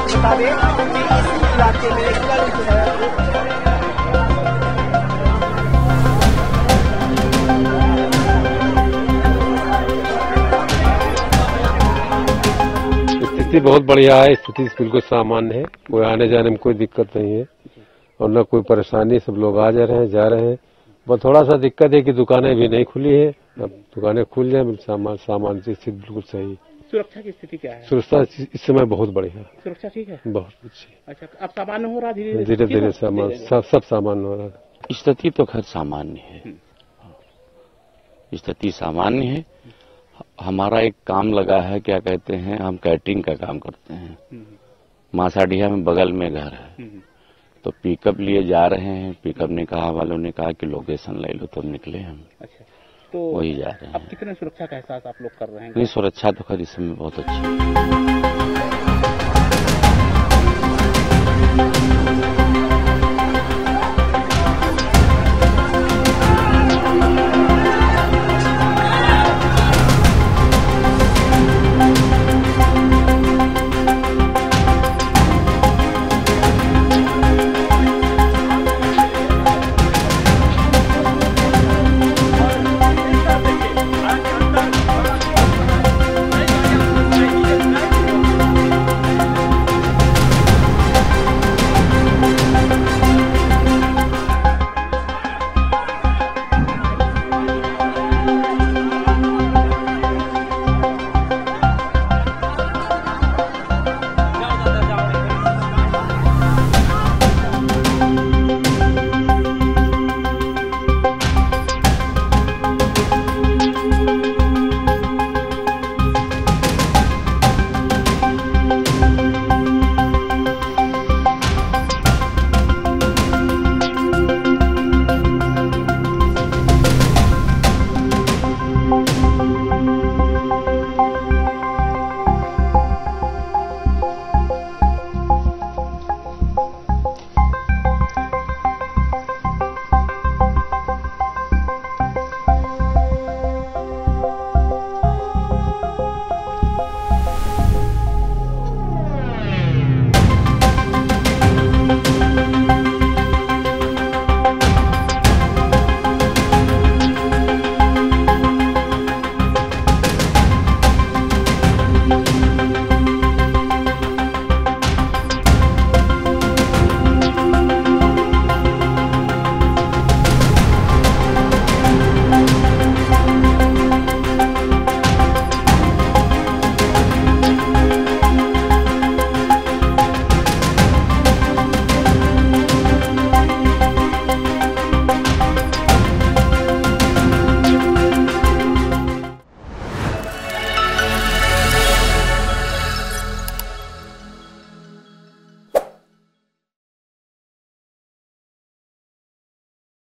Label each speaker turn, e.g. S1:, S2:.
S1: बता दें कि इस इलाके में कल जो है।
S2: स्थिति बहुत बढ़िया है। स्थिति बिल्कुल सामान्य है। कोई आने जाने में कोई दिक्कत नहीं है। और न कोई परेशानी, सब लोग आ जा रहे हैं, जा रहे हैं। बस थोड़ा सा दिक्कत है कि दुकानें भी नहीं खुली है। अब दुकानें खुल जाए, सामान सामान की स्थिति बिल्कुल सही है।
S1: सुरक्षा की स्थिति क्या है?
S2: सुरक्षा इस समय बहुत बढ़िया है।
S1: सुरक्षा ठीक है?
S2: बहुत अच्छी।
S1: अच्छा अब सामान्य हो रहा धीरे
S2: धीरे धीरे सामान सब सब सामान हो रहा है।
S3: स्थिति तो खैर सामान्य है। स्थिति सामान्य है। हमारा एक काम लगा है क्या कहते हैं हम कैटरिंग का काम करते हैं। मासाडिया में बगल में घर है। तो पिकअप लिए जा रहे हैं। पिकअप ने कहा वालों ने कहा कि लोकेशन ले लो तो निकले हम।
S1: अच्छा। तो
S3: वही जा रहे हैं।
S1: अब कितने सुरक्षा का एहसास आप लोग कर रहे हैं?
S3: नहीं सुरक्षा तो खरी इस समय बहुत अच्छी